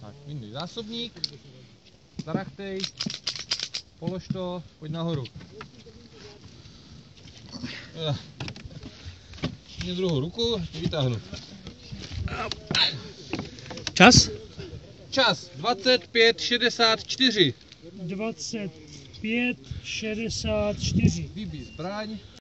Tak, vyndej zásobník, zarachtej, polož to, pojď nahoru. Eh. Mě druhou ruku, ti vytáhnu. Čas? Čas 25.64. 25, 64. Vybíj zbraň.